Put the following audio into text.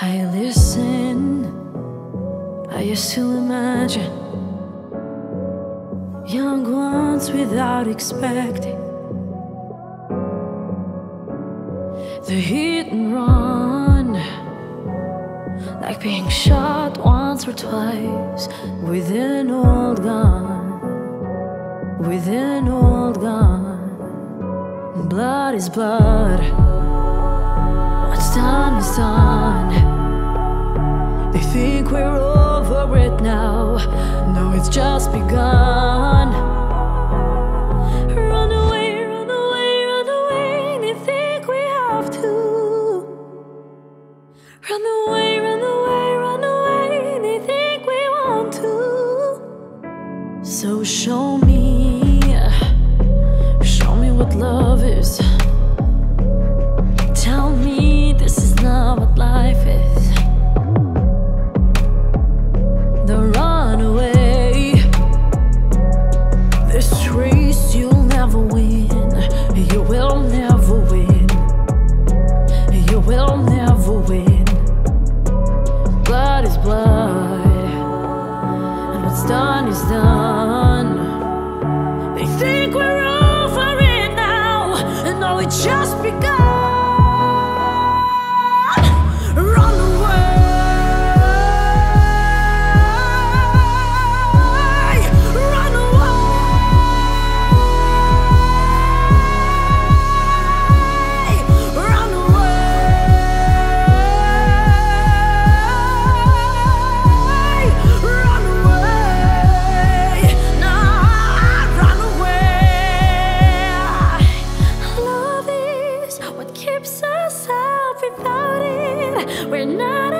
I listen, I used to imagine young ones without expecting the hit and run, like being shot once or twice with an old gun, with an old gun. Blood is blood. What's done is done. They think we're over it now. No, it's just begun. Run away, run away, run away. They think we have to. Run away, run away, run away. They think we want to. So show me, show me what love is. Tell me this is not what life is. The runaway. This race you'll never win. You will never win. You will never win. Blood is blood. And what's done is done. They keeps us up without it. We're not.